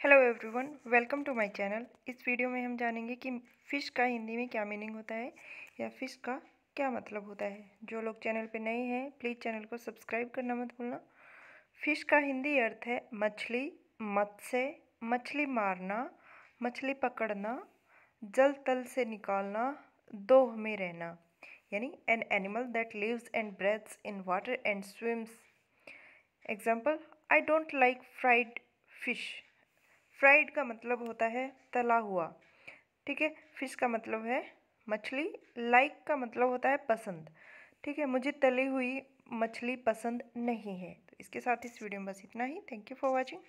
Hello everyone welcome to my channel इस video में हम जानेंगे कि फ़िश का हिंदी में क्या मीनिंग होता है या फ़िश का क्या मतलब होता है। जो लोग चैनल पे नए हैं प्लीज़ चैनल को सब्सक्राइब करना मत भूलना। फ़िश का हिंदी अर्थ है मछली, मत्स्य, मछली मारना, मछली पकड़ना, जल तल से निकालना, दोह में रहना, यानी an animal that lives and breathes in water and swims example I don't like fried fish fried का मतलब होता है तला हुआ, ठीक है? फ़िश का मतलब है मछली, लाइक का मतलब होता है पसंद, ठीक है? मुझे तली हुई मछली पसंद नहीं है। तो इसके साथ इस वीडियो में बस इतना ही। Thank you for watching